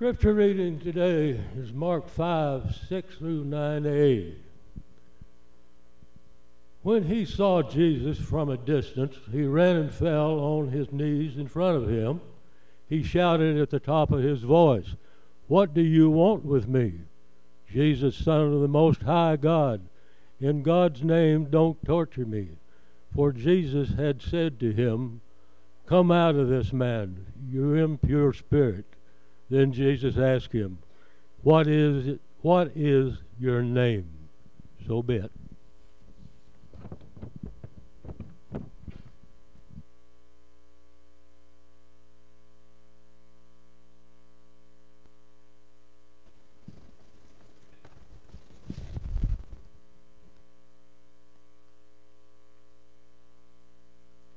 Scripture reading today is Mark 5 6 through 9a. When he saw Jesus from a distance, he ran and fell on his knees in front of him. He shouted at the top of his voice, What do you want with me? Jesus, Son of the Most High God, in God's name, don't torture me. For Jesus had said to him, Come out of this man, you impure spirit. Then Jesus asked him, What is it, what is your name? So be it.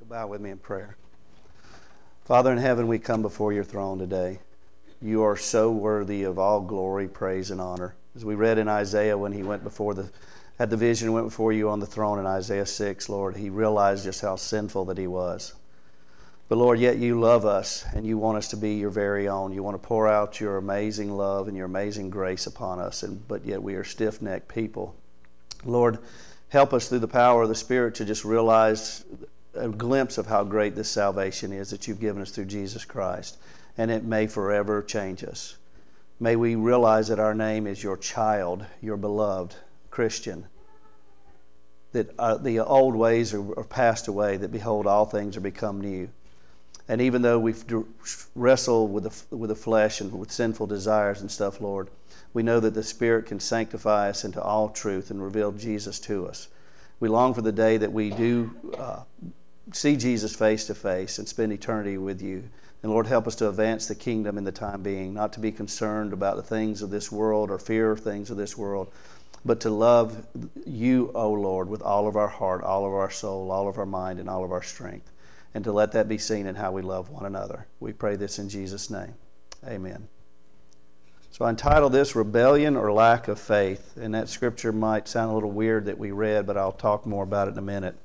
Bow with me in prayer. Father in heaven, we come before your throne today. You are so worthy of all glory, praise, and honor. As we read in Isaiah when he went before the had the vision went before you on the throne in Isaiah 6, Lord, he realized just how sinful that he was. But Lord, yet you love us and you want us to be your very own. You want to pour out your amazing love and your amazing grace upon us, and but yet we are stiff-necked people. Lord, help us through the power of the Spirit to just realize a glimpse of how great this salvation is that you've given us through Jesus Christ, and it may forever change us. May we realize that our name is your child, your beloved Christian, that uh, the old ways are, are passed away, that behold, all things are become new. And even though we wrestle with the, with the flesh and with sinful desires and stuff, Lord, we know that the Spirit can sanctify us into all truth and reveal Jesus to us. We long for the day that we do uh, see Jesus face to face and spend eternity with you. And Lord, help us to advance the kingdom in the time being, not to be concerned about the things of this world or fear of things of this world, but to love you, O Lord, with all of our heart, all of our soul, all of our mind, and all of our strength. And to let that be seen in how we love one another. We pray this in Jesus' name. Amen. So I entitled this Rebellion or Lack of Faith. And that scripture might sound a little weird that we read, but I'll talk more about it in a minute.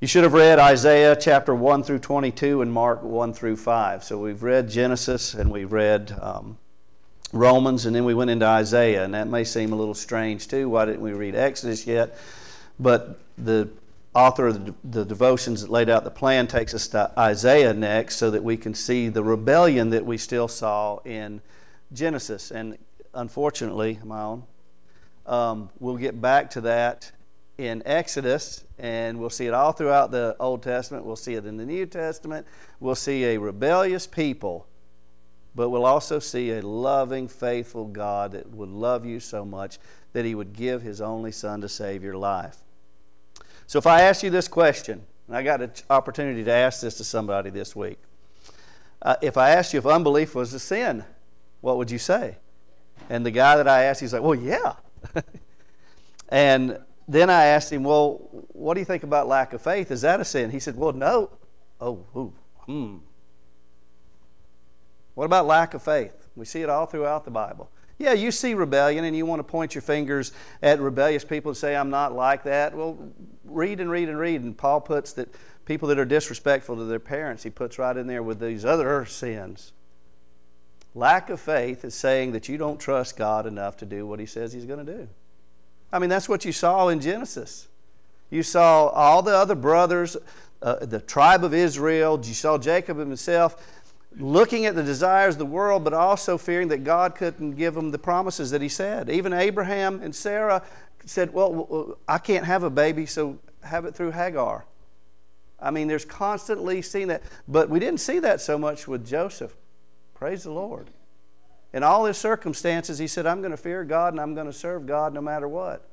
You should have read Isaiah chapter 1 through 22 and Mark 1 through 5. So we've read Genesis and we've read um, Romans and then we went into Isaiah. And that may seem a little strange too. Why didn't we read Exodus yet? But the author of the, devotions that laid out the plan takes us to Isaiah next so that we can see the rebellion that we still saw in Genesis. And unfortunately, my own, um, we'll get back to that in Exodus, and we'll see it all throughout the Old Testament. We'll see it in the New Testament. We'll see a rebellious people, but we'll also see a loving, faithful God that would love you so much that He would give His only Son to save your life. So, if I ask you this question, and I got an opportunity to ask this to somebody this week, uh, if I asked you if unbelief was a sin, what would you say? And the guy that I asked, he's like, well, yeah. and then I asked him, Well, what do you think about lack of faith? Is that a sin? He said, Well, no. Oh, ooh, hmm. What about lack of faith? We see it all throughout the Bible. Yeah, you see rebellion and you want to point your fingers at rebellious people and say, I'm not like that. Well, read and read and read. And Paul puts that people that are disrespectful to their parents, he puts right in there with these other sins. Lack of faith is saying that you don't trust God enough to do what he says he's going to do. I mean, that's what you saw in Genesis. You saw all the other brothers, uh, the tribe of Israel, you saw Jacob himself looking at the desires of the world, but also fearing that God couldn't give them the promises that He said. Even Abraham and Sarah said, Well, I can't have a baby, so have it through Hagar. I mean, there's constantly seeing that. But we didn't see that so much with Joseph. Praise the Lord. In all his circumstances, he said, I'm going to fear God and I'm going to serve God no matter what.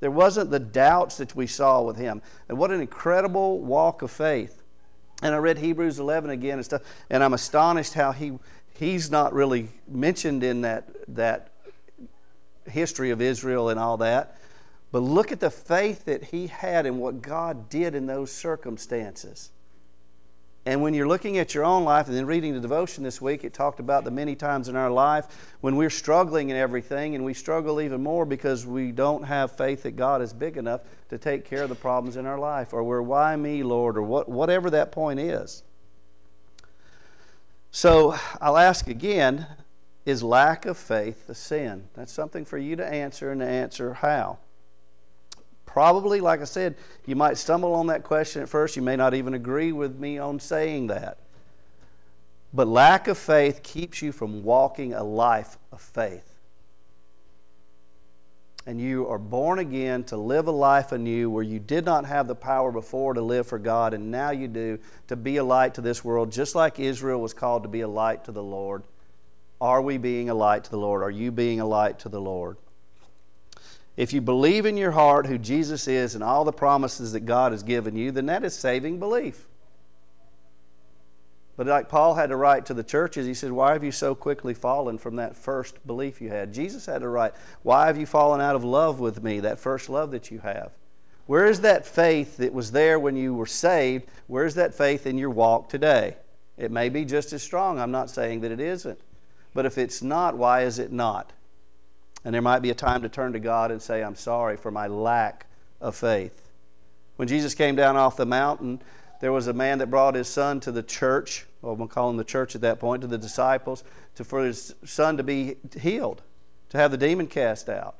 There wasn't the doubts that we saw with him. And what an incredible walk of faith. And I read Hebrews 11 again and stuff, and I'm astonished how he, he's not really mentioned in that, that history of Israel and all that. But look at the faith that he had and what God did in those circumstances. And when you're looking at your own life and then reading the devotion this week, it talked about the many times in our life when we're struggling in everything, and we struggle even more because we don't have faith that God is big enough to take care of the problems in our life, or we're, why me, Lord, or what, whatever that point is. So I'll ask again is lack of faith a sin? That's something for you to answer and to answer how. Probably, like I said, you might stumble on that question at first. You may not even agree with me on saying that. But lack of faith keeps you from walking a life of faith. And you are born again to live a life anew where you did not have the power before to live for God, and now you do to be a light to this world, just like Israel was called to be a light to the Lord. Are we being a light to the Lord? Are you being a light to the Lord? If you believe in your heart who Jesus is and all the promises that God has given you, then that is saving belief. But like Paul had to write to the churches, he said, Why have you so quickly fallen from that first belief you had? Jesus had to write, Why have you fallen out of love with me, that first love that you have? Where is that faith that was there when you were saved? Where is that faith in your walk today? It may be just as strong. I'm not saying that it isn't. But if it's not, why is it not? And there might be a time to turn to God and say, I'm sorry for my lack of faith. When Jesus came down off the mountain, there was a man that brought his son to the church, or we'll call him the church at that point, to the disciples, to, for his son to be healed, to have the demon cast out.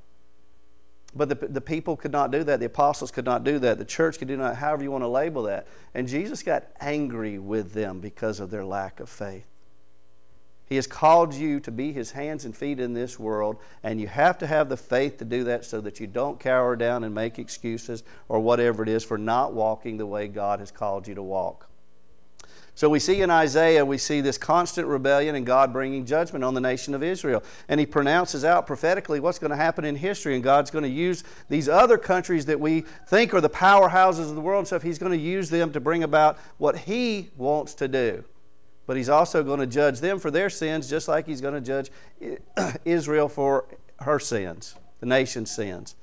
But the, the people could not do that. The apostles could not do that. The church could do that, however you want to label that. And Jesus got angry with them because of their lack of faith. He has called you to be His hands and feet in this world, and you have to have the faith to do that so that you don't cower down and make excuses or whatever it is for not walking the way God has called you to walk. So we see in Isaiah, we see this constant rebellion and God bringing judgment on the nation of Israel. And he pronounces out prophetically what's going to happen in history. And God's going to use these other countries that we think are the powerhouses of the world and stuff, he's going to use them to bring about what he wants to do. But he's also going to judge them for their sins, just like he's going to judge Israel for her sins, the nation's sins.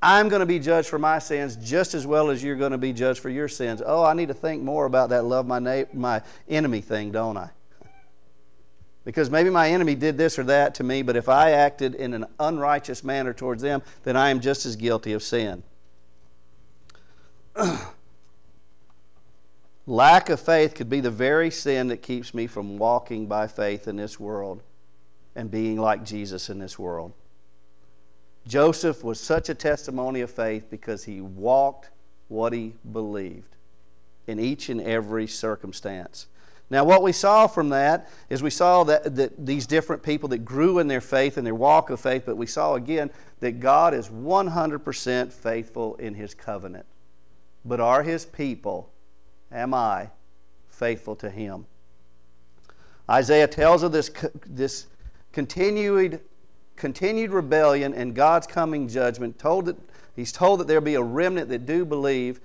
I'm going to be judged for my sins just as well as you're going to be judged for your sins. Oh, I need to think more about that love my, na- my enemy thing, don't I? Because maybe my enemy did this or that to me, but if I acted in an unrighteous manner towards them, then I am just as guilty of sin. Lack of faith could be the very sin that keeps me from walking by faith in this world and being like Jesus in this world. Joseph was such a testimony of faith because he walked what he believed in each and every circumstance. Now, what we saw from that is we saw that, that these different people that grew in their faith and their walk of faith, but we saw again that God is 100% faithful in his covenant. But are his people am I faithful to him? Isaiah tells of this, this continued, continued rebellion and God's coming judgment. Told that, he's told that there'll be a remnant that do believe,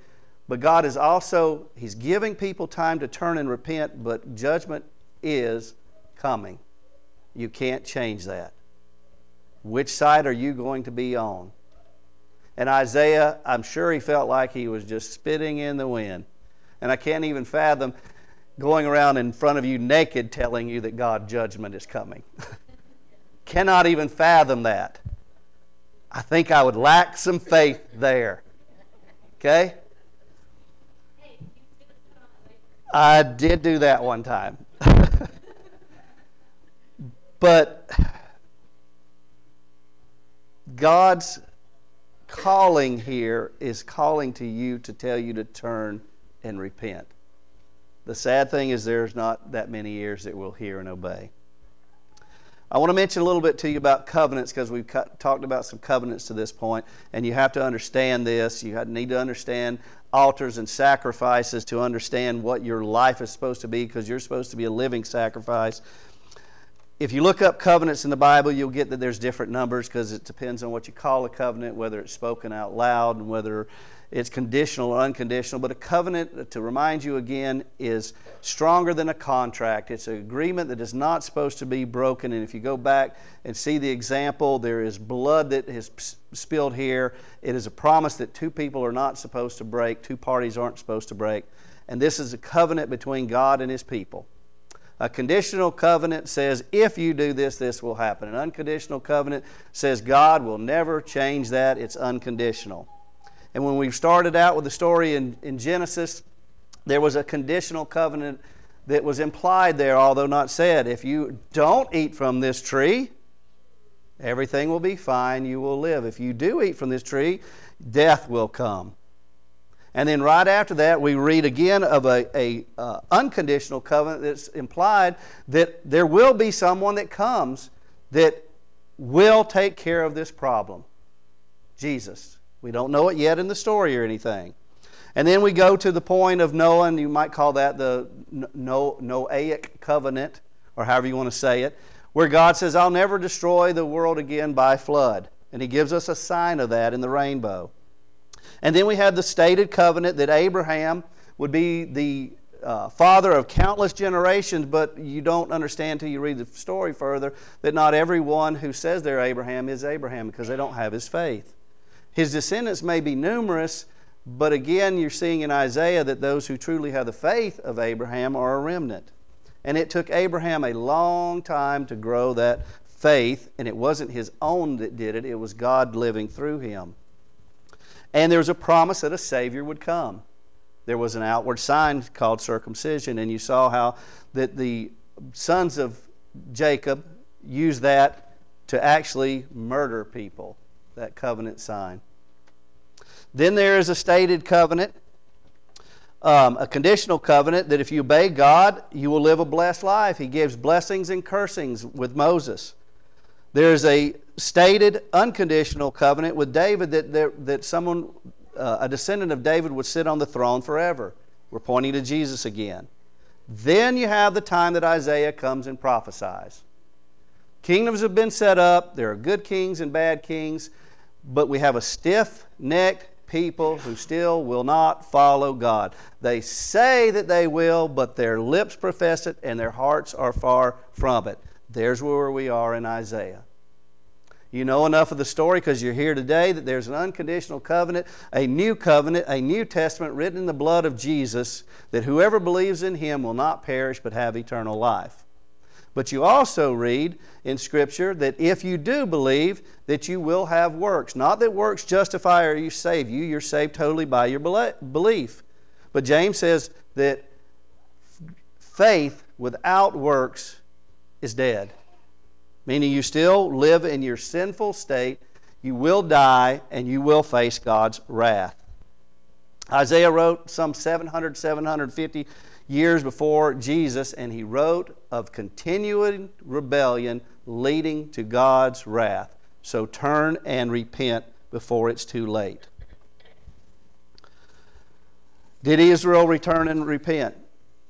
but God is also, He's giving people time to turn and repent, but judgment is coming. You can't change that. Which side are you going to be on? And Isaiah, I'm sure he felt like he was just spitting in the wind. And I can't even fathom going around in front of you naked telling you that God's judgment is coming. Cannot even fathom that. I think I would lack some faith there. Okay? I did do that one time. but God's calling here is calling to you to tell you to turn and repent. The sad thing is, there's not that many ears that will hear and obey. I want to mention a little bit to you about covenants because we've talked about some covenants to this point, and you have to understand this. You need to understand altars and sacrifices to understand what your life is supposed to be because you're supposed to be a living sacrifice. If you look up covenants in the Bible, you'll get that there's different numbers because it depends on what you call a covenant, whether it's spoken out loud and whether it's conditional or unconditional, but a covenant, uh, to remind you again, is stronger than a contract. It's an agreement that is not supposed to be broken. And if you go back and see the example, there is blood that is spilled here. It is a promise that two people are not supposed to break, two parties aren't supposed to break. And this is a covenant between God and His people. A conditional covenant says, if you do this, this will happen. An unconditional covenant says, God will never change that. It's unconditional. And when we started out with the story in, in Genesis, there was a conditional covenant that was implied there, although not said. If you don't eat from this tree, everything will be fine, you will live. If you do eat from this tree, death will come. And then right after that, we read again of a, a uh, unconditional covenant that's implied that there will be someone that comes that will take care of this problem. Jesus. We don't know it yet in the story or anything. And then we go to the point of Noah, and you might call that the Noahic covenant, or however you want to say it, where God says, I'll never destroy the world again by flood. And He gives us a sign of that in the rainbow. And then we have the stated covenant that Abraham would be the uh, father of countless generations, but you don't understand until you read the story further that not everyone who says they're Abraham is Abraham because they don't have his faith. His descendants may be numerous, but again, you're seeing in Isaiah that those who truly have the faith of Abraham are a remnant. And it took Abraham a long time to grow that faith, and it wasn't his own that did it, it was God living through him. And there was a promise that a Savior would come. There was an outward sign called circumcision, and you saw how that the sons of Jacob used that to actually murder people, that covenant sign. Then there is a stated covenant, um, a conditional covenant that if you obey God, you will live a blessed life. He gives blessings and cursings with Moses. There's a stated unconditional covenant with David that, that, that someone, uh, a descendant of David, would sit on the throne forever. We're pointing to Jesus again. Then you have the time that Isaiah comes and prophesies. Kingdoms have been set up, there are good kings and bad kings, but we have a stiff necked people who still will not follow God. They say that they will, but their lips profess it and their hearts are far from it. There's where we are in Isaiah. You know enough of the story because you're here today that there's an unconditional covenant, a new covenant, a new testament written in the blood of Jesus that whoever believes in him will not perish but have eternal life. But you also read in Scripture that if you do believe, that you will have works. Not that works justify or you save you, you're saved totally by your belief. But James says that faith without works is dead. Meaning you still live in your sinful state, you will die, and you will face God's wrath. Isaiah wrote some 700, 750 years before Jesus, and he wrote of continuing rebellion leading to God's wrath. So turn and repent before it's too late. Did Israel return and repent?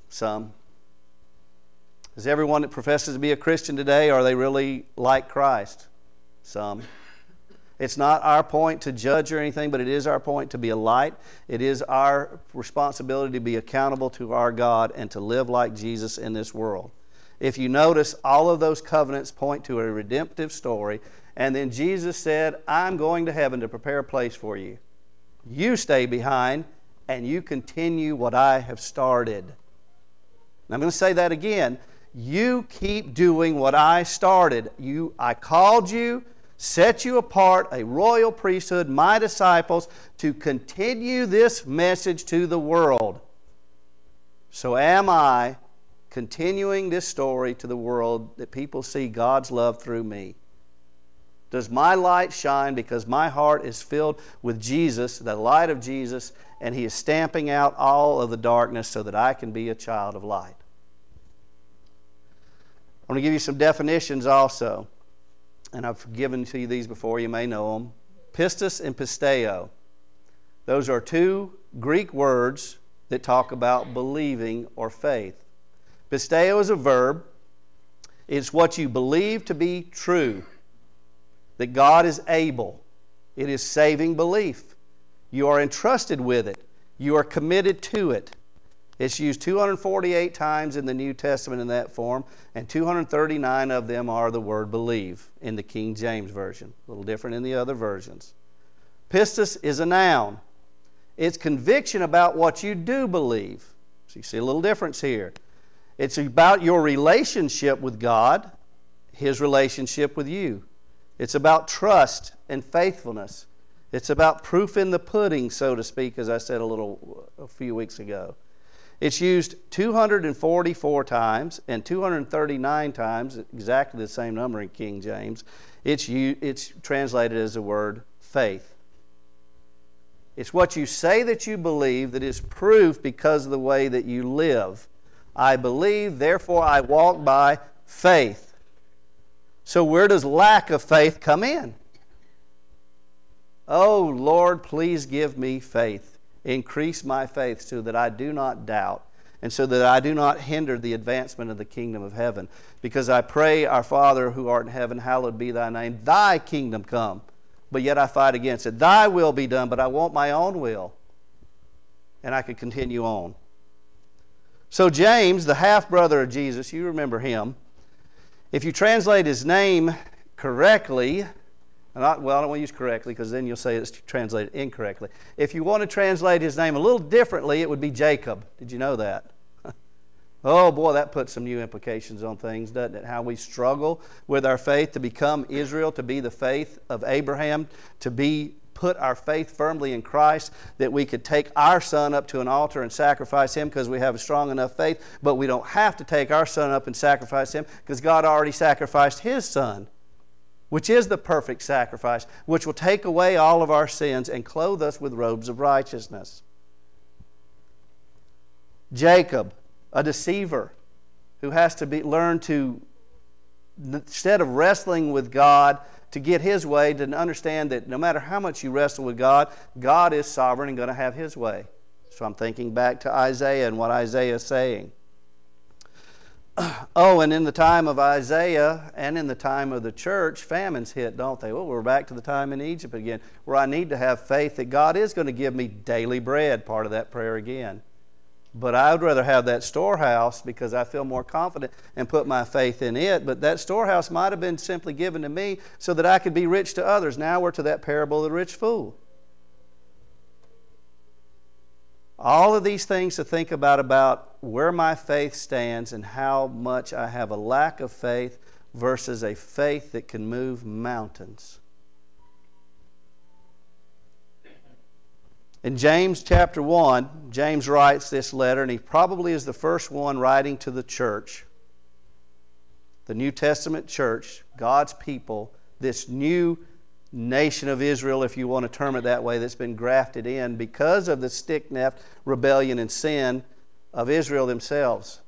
Some. Is everyone that professes to be a Christian today, are they really like Christ? Some. It's not our point to judge or anything, but it is our point to be a light. It is our responsibility to be accountable to our God and to live like Jesus in this world. If you notice, all of those covenants point to a redemptive story. And then Jesus said, I'm going to heaven to prepare a place for you. You stay behind and you continue what I have started. And I'm going to say that again. You keep doing what I started. You, I called you, set you apart, a royal priesthood, my disciples, to continue this message to the world. So am I continuing this story to the world that people see God's love through me. Does my light shine because my heart is filled with Jesus, the light of Jesus, and He is stamping out all of the darkness so that I can be a child of light? I'm going to give you some definitions also. And I've given to you these before, you may know them. Pistis and pisteo. Those are two Greek words that talk about believing or faith. Pisteo is a verb, it's what you believe to be true, that God is able. It is saving belief. You are entrusted with it, you are committed to it. It's used 248 times in the New Testament in that form, and 239 of them are the word believe in the King James Version. A little different in the other versions. Pistis is a noun. It's conviction about what you do believe. So you see a little difference here. It's about your relationship with God, His relationship with you. It's about trust and faithfulness. It's about proof in the pudding, so to speak, as I said a little a few weeks ago. It's used 244 times and 239 times, exactly the same number in King James. It's, it's translated as the word faith. It's what you say that you believe that is proof because of the way that you live. I believe, therefore I walk by faith. So, where does lack of faith come in? Oh, Lord, please give me faith. Increase my faith so that I do not doubt and so that I do not hinder the advancement of the kingdom of heaven. Because I pray, Our Father who art in heaven, hallowed be thy name. Thy kingdom come, but yet I fight against it. Thy will be done, but I want my own will. And I could continue on. So, James, the half brother of Jesus, you remember him. If you translate his name correctly, not, well, I don't want to use correctly because then you'll say it's translated incorrectly. If you want to translate his name a little differently, it would be Jacob. Did you know that? oh, boy, that puts some new implications on things, doesn't it? How we struggle with our faith to become Israel, to be the faith of Abraham, to be put our faith firmly in Christ, that we could take our son up to an altar and sacrifice him because we have a strong enough faith, but we don't have to take our son up and sacrifice him because God already sacrificed his son which is the perfect sacrifice, which will take away all of our sins and clothe us with robes of righteousness. Jacob, a deceiver who has to be, learn to, instead of wrestling with God to get his way, to understand that no matter how much you wrestle with God, God is sovereign and going to have his way. So I'm thinking back to Isaiah and what Isaiah is saying. oh, and in the time of Isaiah and in the time of the church, famines hit, don't they? Well, we're back to the time in Egypt again, where I need to have faith that God is going to give me daily bread, part of that prayer again. But I would rather have that storehouse because I feel more confident and put my faith in it. But that storehouse might have been simply given to me so that I could be rich to others. Now we're to that parable of the rich fool. All of these things to think about about where my faith stands and how much I have a lack of faith versus a faith that can move mountains. In James chapter 1, James writes this letter, and he probably is the first one writing to the church, the New Testament church, God's people, this new nation of Israel, if you want to term it that way, that's been grafted in because of the stick necked rebellion and sin of Israel themselves.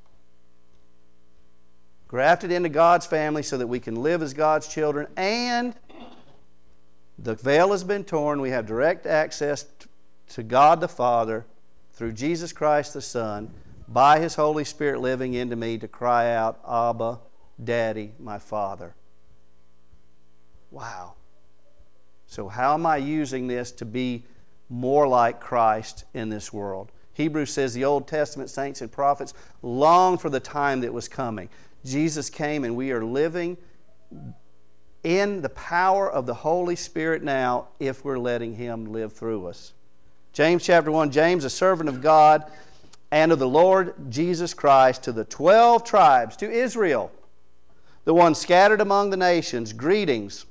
Grafted into God's family so that we can live as God's children, and the veil has been torn. We have direct access to God the Father through Jesus Christ the Son by His Holy Spirit living into me to cry out, Abba, Daddy, my Father. Wow. So, how am I using this to be more like Christ in this world? Hebrews says the Old Testament saints and prophets longed for the time that was coming. Jesus came, and we are living in the power of the Holy Spirit now if we're letting Him live through us. James chapter 1 James, a servant of God and of the Lord Jesus Christ, to the 12 tribes, to Israel, the ones scattered among the nations, greetings.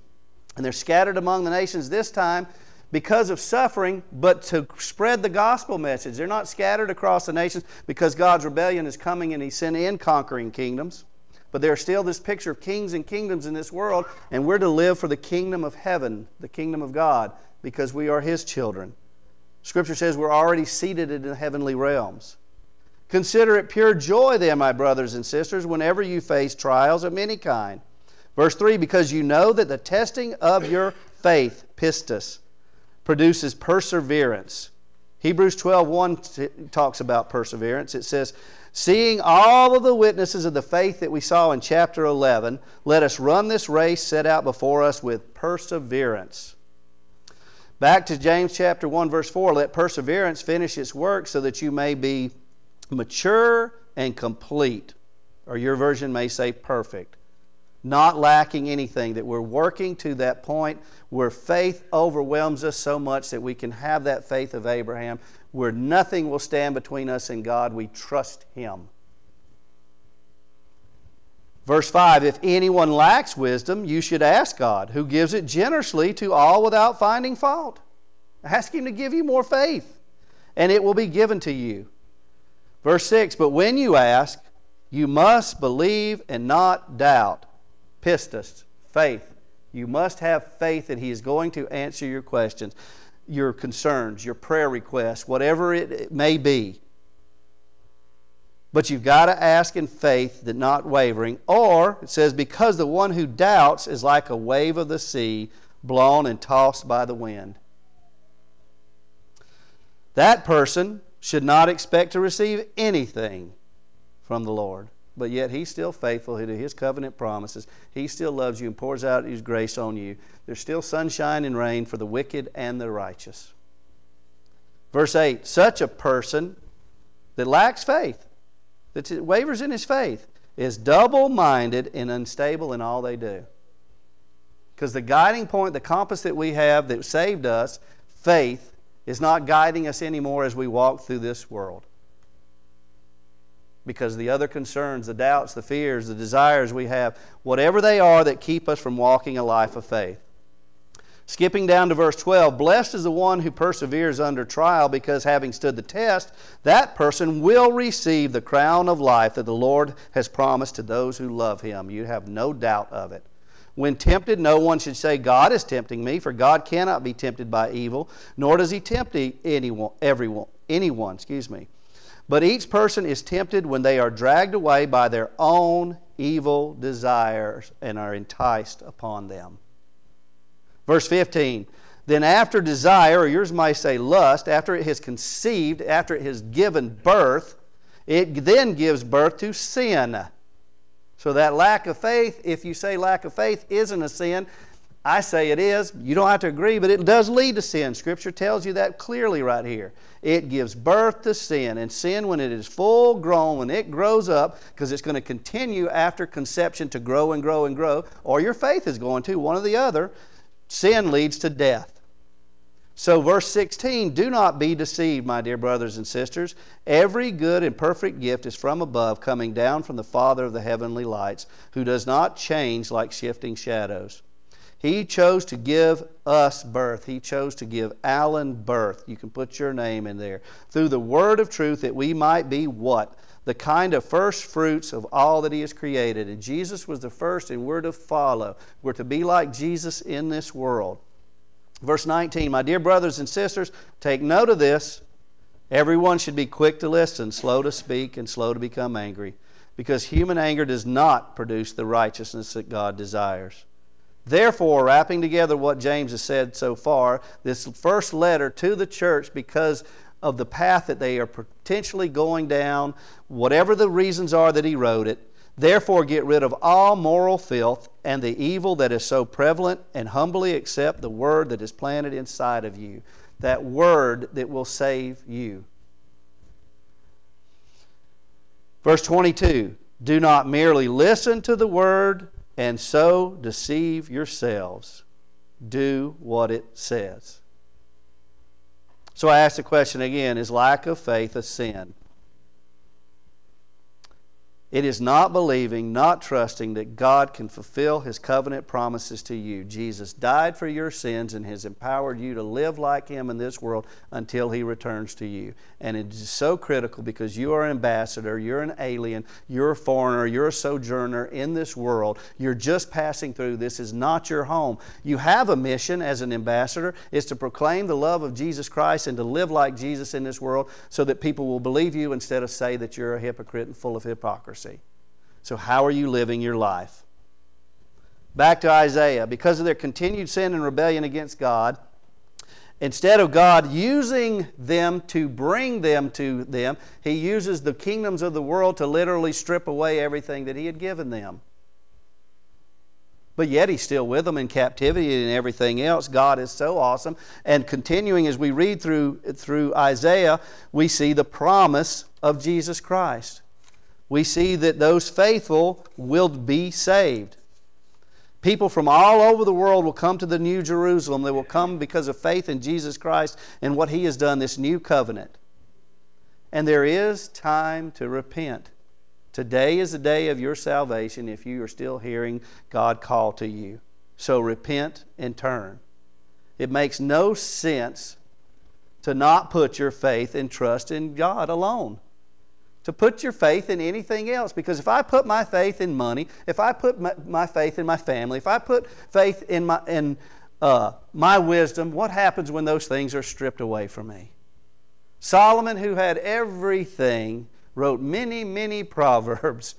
And they're scattered among the nations this time because of suffering, but to spread the gospel message. They're not scattered across the nations because God's rebellion is coming and He's sent in conquering kingdoms. But there's still this picture of kings and kingdoms in this world, and we're to live for the kingdom of heaven, the kingdom of God, because we are His children. Scripture says we're already seated in the heavenly realms. Consider it pure joy, then, my brothers and sisters, whenever you face trials of any kind Verse 3 Because you know that the testing of your faith, pistis, produces perseverance. Hebrews 12 1 t- talks about perseverance. It says, Seeing all of the witnesses of the faith that we saw in chapter 11, let us run this race set out before us with perseverance. Back to James chapter 1, verse 4 let perseverance finish its work so that you may be mature and complete. Or your version may say perfect not lacking anything, that we're working to that point where faith overwhelms us so much that we can have that faith of Abraham, where nothing will stand between us and God. We trust Him. Verse 5 If anyone lacks wisdom, you should ask God, who gives it generously to all without finding fault. Ask Him to give you more faith, and it will be given to you. Verse 6 But when you ask, you must believe and not doubt. Pistis, faith. You must have faith that He is going to answer your questions, your concerns, your prayer requests, whatever it may be. But you've got to ask in faith that not wavering. Or, it says, because the one who doubts is like a wave of the sea, blown and tossed by the wind. That person should not expect to receive anything from the Lord. But yet he's still faithful to his covenant promises. He still loves you and pours out his grace on you. There's still sunshine and rain for the wicked and the righteous. Verse 8 Such a person that lacks faith, that wavers in his faith, is double minded and unstable in all they do. Because the guiding point, the compass that we have that saved us, faith, is not guiding us anymore as we walk through this world. Because the other concerns, the doubts, the fears, the desires we have, whatever they are that keep us from walking a life of faith. Skipping down to verse 12, blessed is the one who perseveres under trial, because having stood the test, that person will receive the crown of life that the Lord has promised to those who love him. You have no doubt of it. When tempted, no one should say, God is tempting me, for God cannot be tempted by evil, nor does he tempt anyone, everyone, anyone, excuse me. But each person is tempted when they are dragged away by their own evil desires and are enticed upon them. Verse 15 Then after desire, or yours might say lust, after it has conceived, after it has given birth, it then gives birth to sin. So that lack of faith, if you say lack of faith isn't a sin, I say it is. You don't have to agree, but it does lead to sin. Scripture tells you that clearly right here. It gives birth to sin. And sin, when it is full grown, when it grows up, because it's going to continue after conception to grow and grow and grow, or your faith is going to, one or the other, Sin leads to death. So, verse 16 do not be deceived, my dear brothers and sisters. Every good and perfect gift is from above, coming down from the Father of the heavenly lights, who does not change like shifting shadows. He chose to give us birth. He chose to give Alan birth. You can put your name in there. Through the word of truth, that we might be what? the kind of first fruits of all that He has created. And Jesus was the first, and we're to follow. We're to be like Jesus in this world. Verse 19 My dear brothers and sisters, take note of this. Everyone should be quick to listen, slow to speak, and slow to become angry, because human anger does not produce the righteousness that God desires. Therefore, wrapping together what James has said so far, this first letter to the church, because of the path that they are potentially going down, whatever the reasons are that he wrote it. Therefore, get rid of all moral filth and the evil that is so prevalent, and humbly accept the word that is planted inside of you, that word that will save you. Verse 22 Do not merely listen to the word and so deceive yourselves. Do what it says. So I ask the question again is lack of faith a sin? It is not believing, not trusting that God can fulfill His covenant promises to you. Jesus died for your sins and has empowered you to live like Him in this world until He returns to you. And it is so critical because you are an ambassador, you're an alien, you're a foreigner, you're a sojourner in this world. You're just passing through. This is not your home. You have a mission as an ambassador, is to proclaim the love of Jesus Christ and to live like Jesus in this world so that people will believe you instead of say that you're a hypocrite and full of hypocrisy. So, how are you living your life? Back to Isaiah. Because of their continued sin and rebellion against God, instead of God using them to bring them to them, He uses the kingdoms of the world to literally strip away everything that He had given them. But yet He's still with them in captivity and everything else. God is so awesome. And continuing as we read through, through Isaiah, we see the promise of Jesus Christ we see that those faithful will be saved. People from all over the world will come to the New Jerusalem. They will come because of faith in Jesus Christ and what He has done, this new covenant. And there is time to repent. Today is the day of your salvation if you are still hearing God call to you. So repent and turn. It makes no sense to not put your faith and trust in God alone. To put your faith in anything else. Because if I put my faith in money, if I put my, my faith in my family, if I put faith in my, in, uh, my wisdom, what happens when those things are stripped away from me? Solomon, who had everything, wrote many, many proverbs.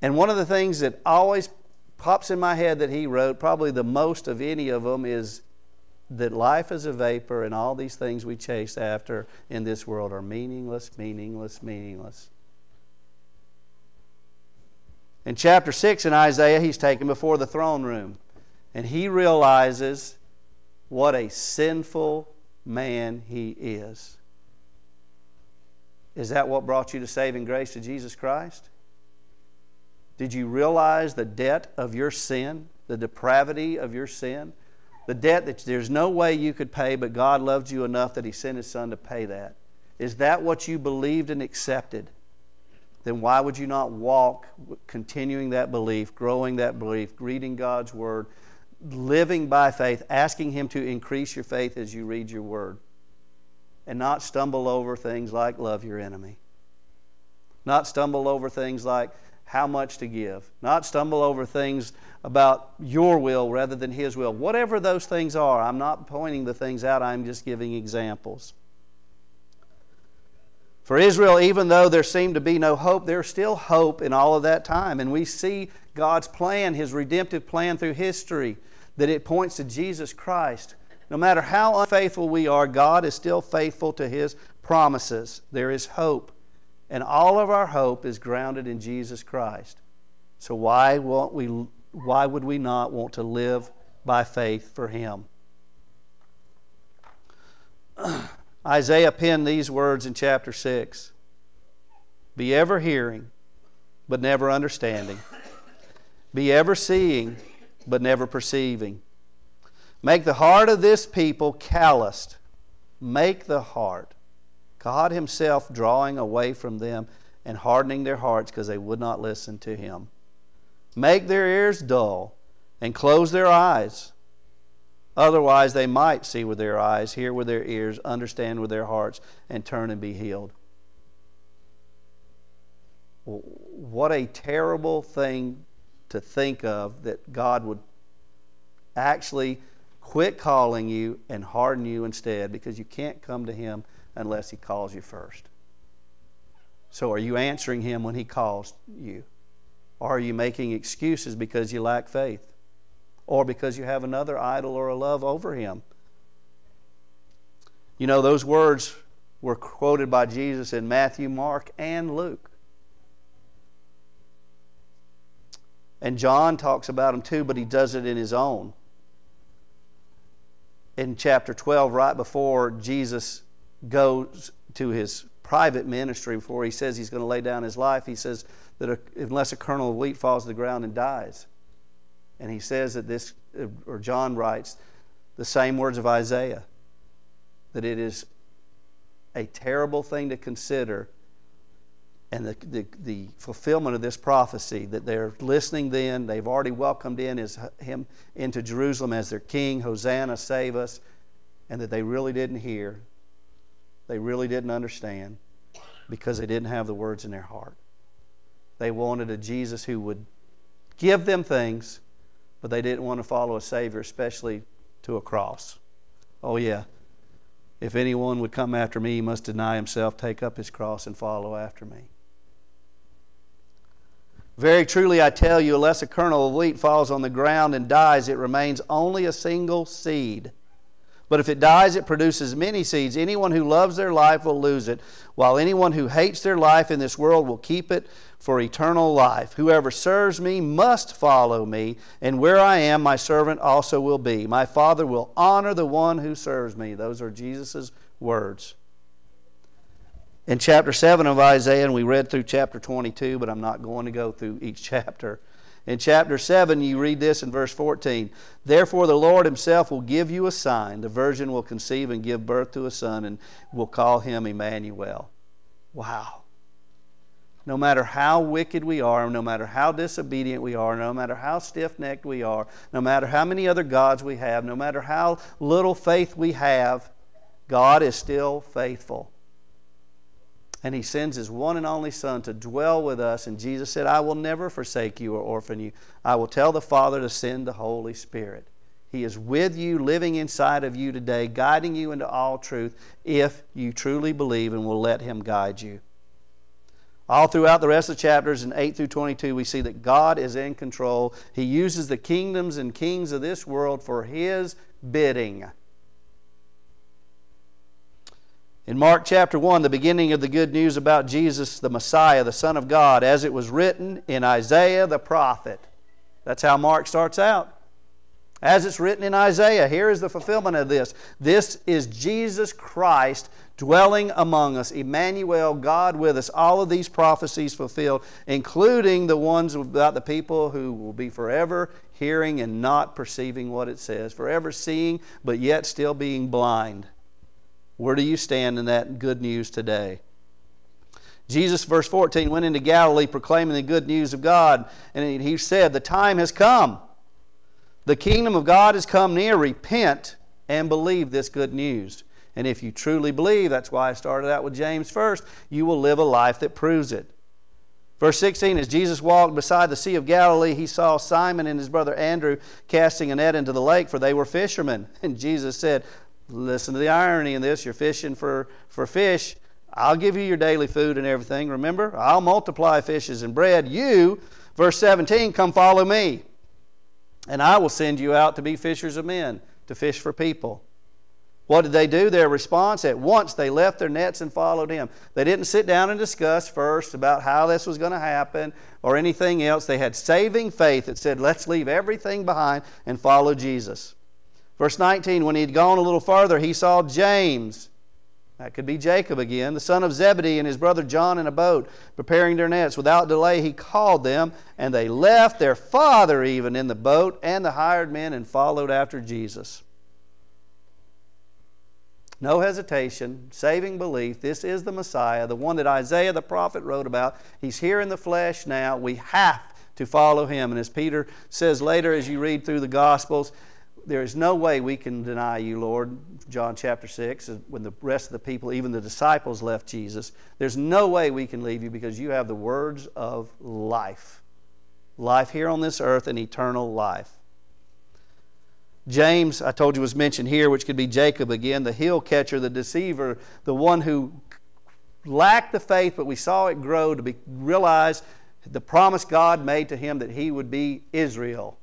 And one of the things that always pops in my head that he wrote, probably the most of any of them, is that life is a vapor and all these things we chase after in this world are meaningless, meaningless, meaningless. In chapter 6 in Isaiah, he's taken before the throne room and he realizes what a sinful man he is. Is that what brought you to saving grace to Jesus Christ? Did you realize the debt of your sin, the depravity of your sin? The debt that there's no way you could pay, but God loved you enough that He sent His Son to pay that. Is that what you believed and accepted? Then why would you not walk continuing that belief, growing that belief, reading God's Word, living by faith, asking Him to increase your faith as you read your Word, and not stumble over things like love your enemy? Not stumble over things like how much to give, not stumble over things about your will rather than His will. Whatever those things are, I'm not pointing the things out, I'm just giving examples. For Israel, even though there seemed to be no hope, there's still hope in all of that time. And we see God's plan, His redemptive plan through history, that it points to Jesus Christ. No matter how unfaithful we are, God is still faithful to His promises. There is hope. And all of our hope is grounded in Jesus Christ. So why, won't we, why would we not want to live by faith for Him? Isaiah penned these words in chapter 6 Be ever hearing, but never understanding. Be ever seeing, but never perceiving. Make the heart of this people calloused. Make the heart. God Himself drawing away from them and hardening their hearts because they would not listen to Him. Make their ears dull and close their eyes. Otherwise, they might see with their eyes, hear with their ears, understand with their hearts, and turn and be healed. What a terrible thing to think of that God would actually quit calling you and harden you instead because you can't come to Him unless He calls you first. So, are you answering Him when He calls you? Are you making excuses because you lack faith? Or because you have another idol or a love over Him? You know, those words were quoted by Jesus in Matthew, Mark, and Luke. And John talks about them too, but he does it in his own. In chapter 12, right before Jesus goes to his private ministry before he says he's going to lay down his life, he says that a, unless a kernel of wheat falls to the ground and dies. And he says that this, or John writes, the same words of Isaiah that it is a terrible thing to consider and the, the, the, fulfillment of this prophecy that they're listening then they've already welcomed in his, him into jerusalem as their king hosanna save us and that they really didn't hear they really didn't understand because they didn't have the words in their heart. They wanted a Jesus who would give them things, but they didn't want to follow a Savior, especially to a cross. Oh, yeah. If anyone would come after me, he must deny himself, take up his cross, and follow after me. Very truly, I tell you, unless a kernel of wheat falls on the ground and dies, it remains only a single seed. But if it dies, it produces many seeds. Anyone who loves their life will lose it, while anyone who hates their life in this world will keep it for eternal life. Whoever serves me must follow me, and where I am, my servant also will be. My Father will honor the one who serves me. Those are Jesus' words. In chapter 7 of Isaiah, and we read through chapter 22, but I'm not going to go through each chapter. In chapter 7, you read this in verse 14. Therefore, the Lord himself will give you a sign. The virgin will conceive and give birth to a son, and will call him Emmanuel. Wow. No matter how wicked we are, no matter how disobedient we are, no matter how stiff necked we are, no matter how many other gods we have, no matter how little faith we have, God is still faithful. And he sends his one and only Son to dwell with us. And Jesus said, I will never forsake you or orphan you. I will tell the Father to send the Holy Spirit. He is with you, living inside of you today, guiding you into all truth if you truly believe and will let him guide you. All throughout the rest of the chapters in 8 through 22, we see that God is in control. He uses the kingdoms and kings of this world for His bidding. In Mark chapter 1, the beginning of the good news about Jesus, the Messiah, the Son of God, as it was written in Isaiah the prophet. That's how Mark starts out. As it's written in Isaiah, here is the fulfillment of this. This is Jesus Christ dwelling among us, Emmanuel, God with us. All of these prophecies fulfilled, including the ones about the people who will be forever hearing and not perceiving what it says, forever seeing but yet still being blind. Where do you stand in that good news today? Jesus, verse 14, went into Galilee proclaiming the good news of God. And he said, The time has come. The kingdom of God has come near. Repent and believe this good news. And if you truly believe, that's why I started out with James first, you will live a life that proves it. Verse 16 As Jesus walked beside the Sea of Galilee, he saw Simon and his brother Andrew casting a net into the lake, for they were fishermen. And Jesus said, Listen to the irony in this. You're fishing for, for fish. I'll give you your daily food and everything. Remember, I'll multiply fishes and bread. You, verse 17, come follow me. And I will send you out to be fishers of men, to fish for people. What did they do? Their response at once they left their nets and followed him. They didn't sit down and discuss first about how this was going to happen or anything else. They had saving faith that said, let's leave everything behind and follow Jesus. Verse 19, when he had gone a little further, he saw James. That could be Jacob again, the son of Zebedee, and his brother John in a boat, preparing their nets. Without delay, he called them, and they left their father even in the boat and the hired men and followed after Jesus. No hesitation, saving belief. This is the Messiah, the one that Isaiah the prophet wrote about. He's here in the flesh now. We have to follow him. And as Peter says later, as you read through the Gospels, there is no way we can deny you, Lord. John chapter 6, when the rest of the people, even the disciples, left Jesus, there's no way we can leave you because you have the words of life. Life here on this earth and eternal life. James, I told you, was mentioned here, which could be Jacob again, the heel catcher, the deceiver, the one who lacked the faith, but we saw it grow to be, realize the promise God made to him that he would be Israel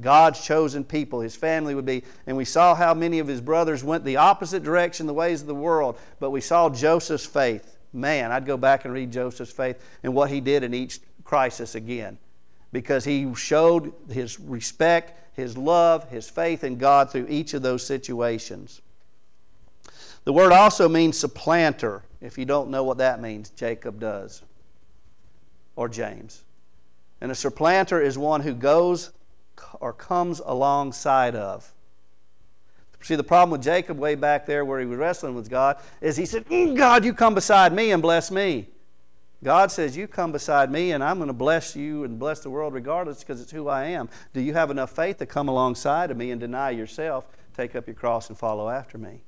God's chosen people, his family would be. And we saw how many of his brothers went the opposite direction, the ways of the world. But we saw Joseph's faith. Man, I'd go back and read Joseph's faith and what he did in each crisis again. Because he showed his respect, his love, his faith in God through each of those situations. The word also means supplanter. If you don't know what that means, Jacob does. Or James. And a supplanter is one who goes or comes alongside of. See, the problem with Jacob way back there where he was wrestling with God is he said, mm, God, you come beside me and bless me. God says, You come beside me and I'm going to bless you and bless the world regardless because it's who I am. Do you have enough faith to come alongside of me and deny yourself, take up your cross, and follow after me?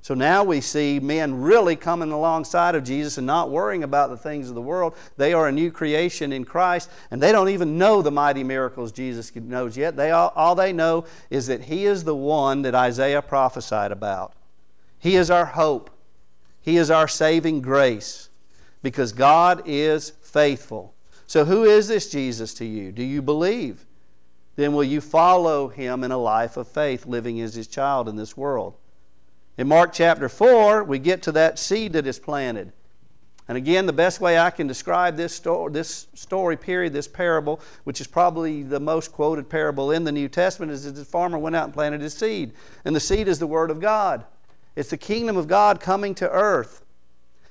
So now we see men really coming alongside of Jesus and not worrying about the things of the world. They are a new creation in Christ, and they don't even know the mighty miracles Jesus knows yet. They all, all they know is that He is the one that Isaiah prophesied about. He is our hope. He is our saving grace because God is faithful. So, who is this Jesus to you? Do you believe? Then will you follow him in a life of faith, living as his child in this world? In Mark chapter 4, we get to that seed that is planted. And again, the best way I can describe this story, this story period, this parable, which is probably the most quoted parable in the New Testament, is that the farmer went out and planted his seed. And the seed is the Word of God. It's the kingdom of God coming to earth.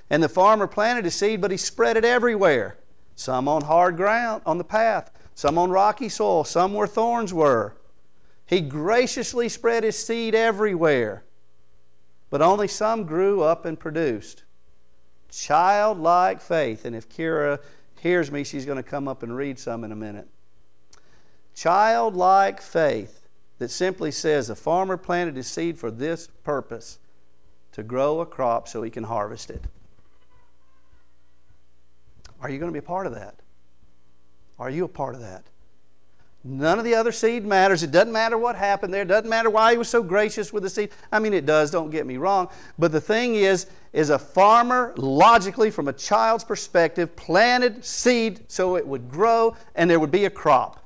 And the farmer planted his seed, but he spread it everywhere. Some on hard ground, on the path, some on rocky soil, some where thorns were. He graciously spread his seed everywhere but only some grew up and produced. Childlike faith. And if Kira hears me, she's going to come up and read some in a minute. Childlike faith that simply says the farmer planted his seed for this purpose to grow a crop so he can harvest it. Are you going to be a part of that? Are you a part of that? None of the other seed matters. It doesn't matter what happened there. It doesn't matter why he was so gracious with the seed. I mean, it does, don't get me wrong. But the thing is, is a farmer, logically, from a child's perspective, planted seed so it would grow and there would be a crop.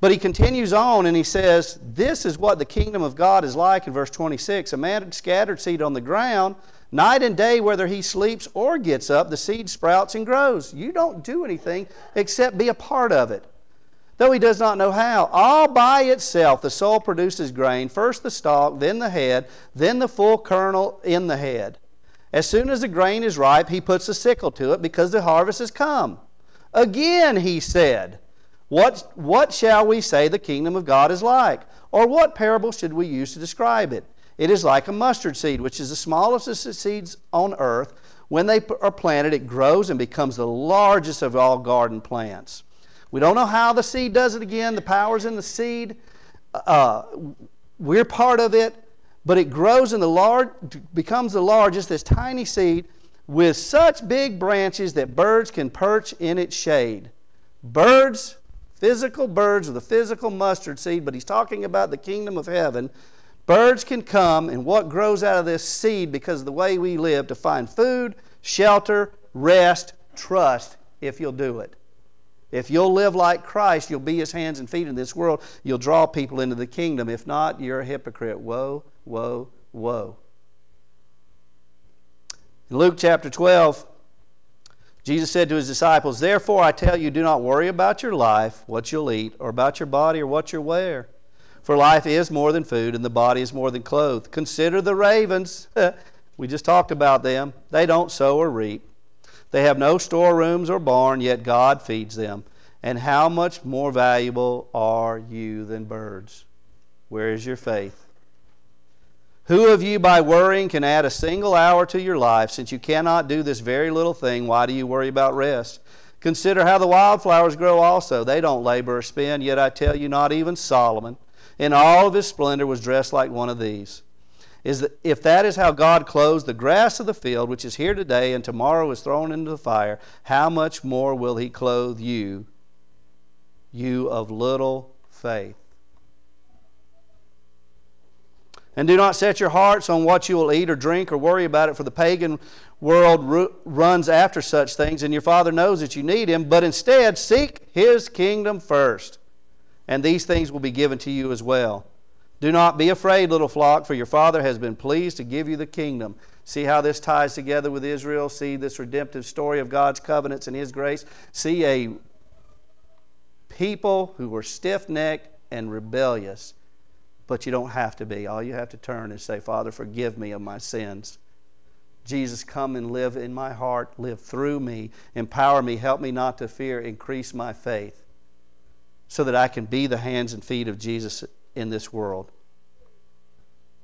But he continues on and he says, This is what the kingdom of God is like in verse 26. A man scattered seed on the ground Night and day, whether he sleeps or gets up, the seed sprouts and grows. You don't do anything except be a part of it. Though he does not know how. All by itself, the soul produces grain first the stalk, then the head, then the full kernel in the head. As soon as the grain is ripe, he puts a sickle to it because the harvest has come. Again, he said, what, what shall we say the kingdom of God is like? Or what parable should we use to describe it? It is like a mustard seed, which is the smallest of the seeds on earth. When they are planted, it grows and becomes the largest of all garden plants. We don't know how the seed does it again. The power's in the seed. Uh, we're part of it, but it grows in the becomes the largest, this tiny seed, with such big branches that birds can perch in its shade. Birds, physical birds with a physical mustard seed, but he's talking about the kingdom of heaven Birds can come and what grows out of this seed because of the way we live to find food, shelter, rest, trust if you'll do it. If you'll live like Christ, you'll be his hands and feet in this world. You'll draw people into the kingdom. If not, you're a hypocrite. Woe, woe, woe. In Luke chapter 12, Jesus said to his disciples, Therefore I tell you, do not worry about your life, what you'll eat, or about your body, or what you'll wear. For life is more than food, and the body is more than clothes. Consider the ravens. we just talked about them. They don't sow or reap. They have no storerooms or barn, yet God feeds them. And how much more valuable are you than birds? Where is your faith? Who of you, by worrying, can add a single hour to your life? Since you cannot do this very little thing, why do you worry about rest? Consider how the wildflowers grow also. They don't labor or spin, yet I tell you, not even Solomon in all of his splendor was dressed like one of these. Is that if that is how God clothes the grass of the field, which is here today and tomorrow is thrown into the fire, how much more will he clothe you, you of little faith? And do not set your hearts on what you will eat or drink or worry about it, for the pagan world runs after such things, and your Father knows that you need Him. But instead, seek His kingdom first and these things will be given to you as well. Do not be afraid, little flock, for your Father has been pleased to give you the kingdom. See how this ties together with Israel. See this redemptive story of God's covenants and His grace. See a people who were stiff necked and rebellious, but you don't have to be. All you have to turn is say, Father, forgive me of my sins. Jesus, come and live in my heart, live through me, empower me, help me not to fear, increase my faith so that I can be the hands and feet of Jesus in this world.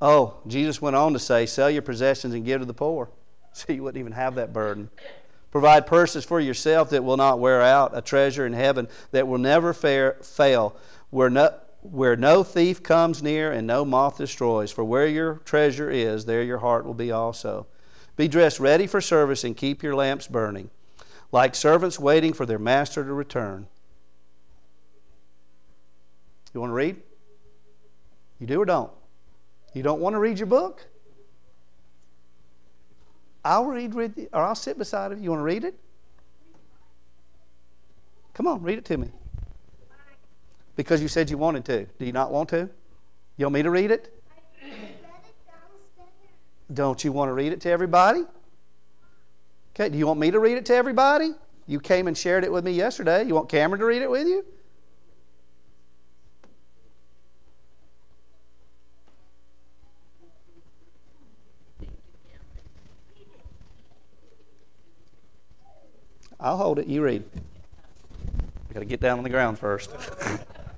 Oh, Jesus went on to say, Sell your possessions and give to the poor. So you wouldn't even have that burden. Provide purses for yourself that will not wear out, a treasure in heaven that will never fail, where no, where no thief comes near and no moth destroys. For where your treasure is, there your heart will be also. Be dressed ready for service and keep your lamps burning, like servants waiting for their master to return you want to read? You do or don't? You don't want to read your book? I'll read, read or I'll sit beside it. You want to read it? Come on, read it to me. Because you said you wanted to. Do you not want to? You want me to read it? Don't you want to read it to everybody? Okay, do you want me to read it to everybody? You came and shared it with me yesterday. You want Cameron to read it with you? I'll hold it. You read. Got to get down on the ground first.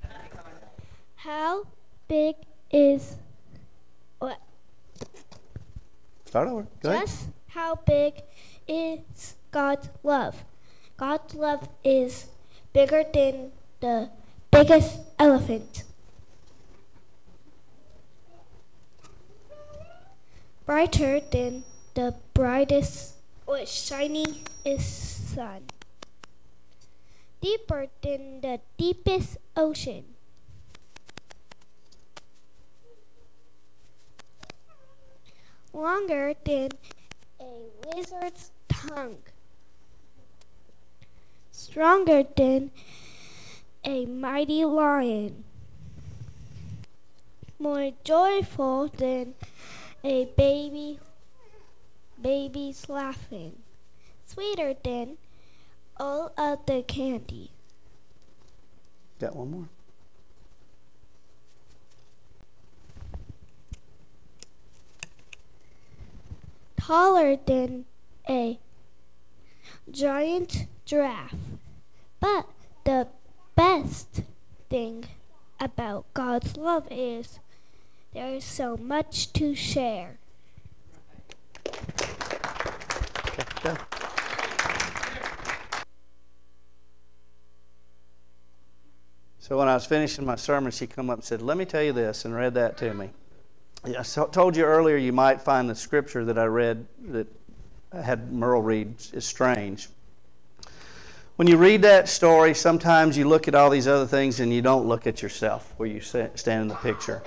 How big is what? Start over. Go Just ahead. how big is God's love? God's love is bigger than the biggest elephant. Brighter than the brightest shining as sun, deeper than the deepest ocean. Longer than a wizard's tongue, stronger than a mighty lion, more joyful than a baby baby's laughing, sweeter than all of the candy. Got one more? Taller than a giant giraffe. But the best thing about God's love is there is so much to share. Okay. So when I was finishing my sermon, she come up and said, "Let me tell you this," and read that to me. I told you earlier you might find the scripture that I read that I had Merle read is strange. When you read that story, sometimes you look at all these other things and you don't look at yourself where you stand in the picture.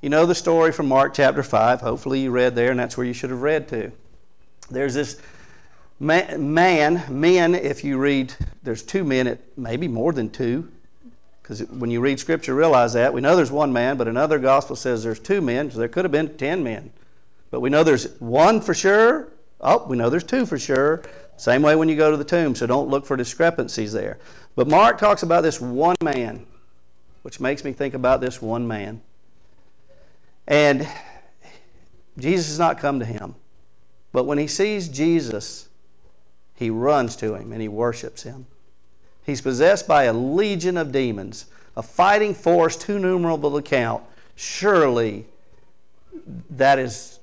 You know the story from Mark chapter 5. Hopefully you read there, and that's where you should have read to. There's this man, men, if you read, there's two men, maybe more than two, because when you read Scripture, realize that. We know there's one man, but another gospel says there's two men, so there could have been ten men. But we know there's one for sure. Oh, we know there's two for sure. Same way when you go to the tomb, so don't look for discrepancies there. But Mark talks about this one man, which makes me think about this one man. And Jesus has not come to him. But when he sees Jesus, he runs to him and he worships him. He's possessed by a legion of demons, a fighting force too numerable to count. Surely that is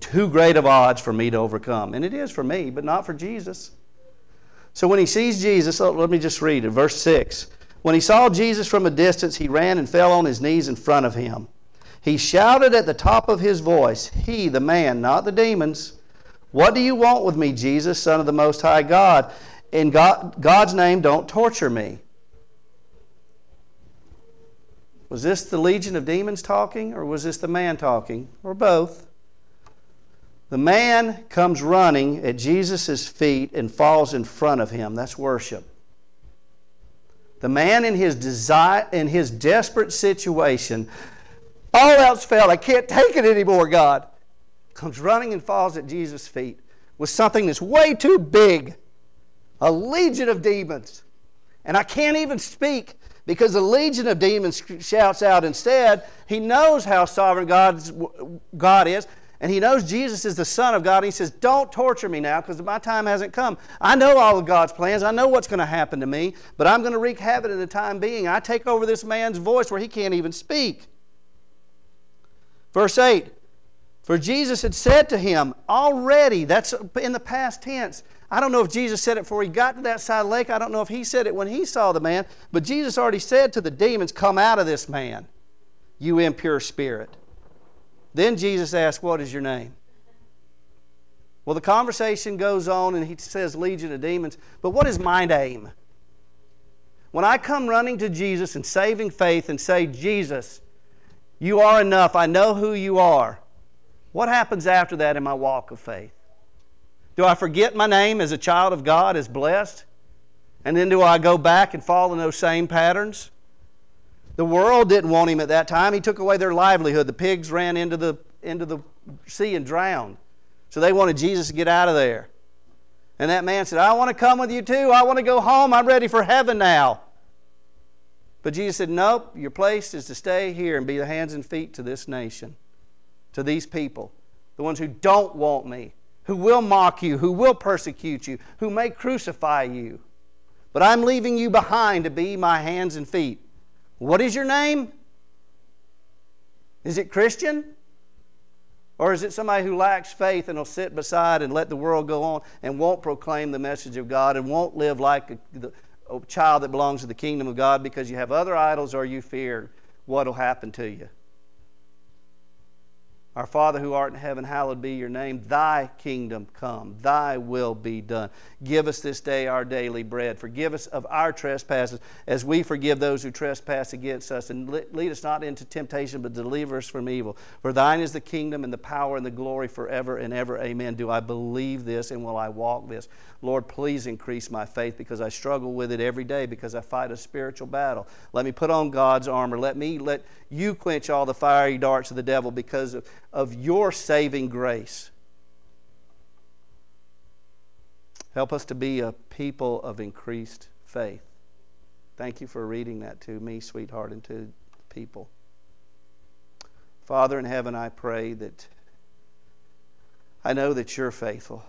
too great of odds for me to overcome. And it is for me, but not for Jesus. So when he sees Jesus, oh, let me just read it, verse 6. When he saw Jesus from a distance, he ran and fell on his knees in front of him. He shouted at the top of his voice, He, the man, not the demons, what do you want with me, Jesus, Son of the Most High God? In God, God's name, don't torture me. Was this the legion of demons talking, or was this the man talking, or both? The man comes running at Jesus' feet and falls in front of him. That's worship. The man in his desire, in his desperate situation, all else failed. I can't take it anymore, God comes running and falls at Jesus' feet with something that's way too big legion of demons. And I can't even speak because the legion of demons shouts out instead. He knows how sovereign God's, God is, and he knows Jesus is the Son of God. And he says, Don't torture me now because my time hasn't come. I know all of God's plans, I know what's going to happen to me, but I'm going to wreak havoc in the time being. I take over this man's voice where he can't even speak. Verse 8 for Jesus had said to him already, that's in the past tense. I don't know if Jesus said it before he got to that side of the lake. I don't know if he said it when he saw the man. But Jesus already said to the demons, Come out of this man, you impure spirit. Then Jesus asked, What is your name? Well, the conversation goes on and he says, Legion of demons. But what is my name? When I come running to Jesus in saving faith and say, Jesus, you are enough, I know who you are. What happens after that in my walk of faith? Do I forget my name as a child of God, as blessed? And then do I go back and fall in those same patterns? The world didn't want him at that time. He took away their livelihood. The pigs ran into the, into the sea and drowned. So they wanted Jesus to get out of there. And that man said, I want to come with you too. I want to go home. I'm ready for heaven now. But Jesus said, Nope, your place is to stay here and be the hands and feet to this nation to these people, the ones who don't want me, who will mock you, who will persecute you, who may crucify you. But I'm leaving you behind to be my hands and feet. What is your name? Is it Christian? Or is it somebody who lacks faith and will sit beside and let the world go on and won't proclaim the message of God and won't live like a, a child that belongs to the kingdom of God because you have other idols or you fear what will happen to you? Our Father who art in heaven, hallowed be your name. Thy kingdom come, thy will be done. Give us this day our daily bread. Forgive us of our trespasses as we forgive those who trespass against us. And lead us not into temptation, but deliver us from evil. For thine is the kingdom and the power and the glory forever and ever. Amen. Do I believe this and will I walk this? Lord, please increase my faith because I struggle with it every day because I fight a spiritual battle. Let me put on God's armor. Let me let you quench all the fiery darts of the devil because of of your saving grace. Help us to be a people of increased faith. Thank you for reading that to me, sweetheart, and to people. Father in heaven, I pray that I know that you're faithful.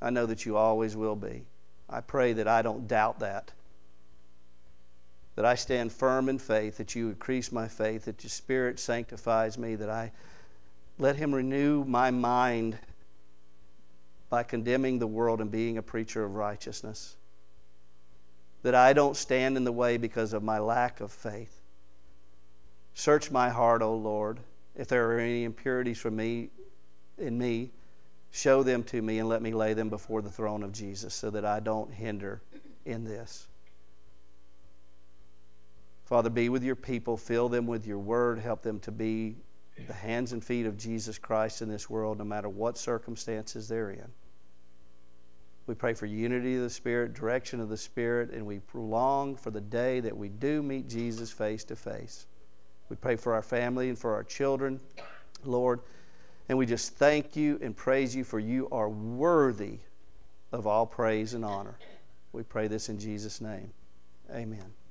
I know that you always will be. I pray that I don't doubt that. That I stand firm in faith, that you increase my faith, that your Spirit sanctifies me, that I let Him renew my mind by condemning the world and being a preacher of righteousness. That I don't stand in the way because of my lack of faith. Search my heart, O Lord. If there are any impurities from me in me, show them to me and let me lay them before the throne of Jesus so that I don't hinder in this. Father, be with your people, fill them with your word, help them to be the hands and feet of Jesus Christ in this world, no matter what circumstances they're in. We pray for unity of the Spirit, direction of the Spirit, and we long for the day that we do meet Jesus face to face. We pray for our family and for our children, Lord, and we just thank you and praise you for you are worthy of all praise and honor. We pray this in Jesus' name. Amen.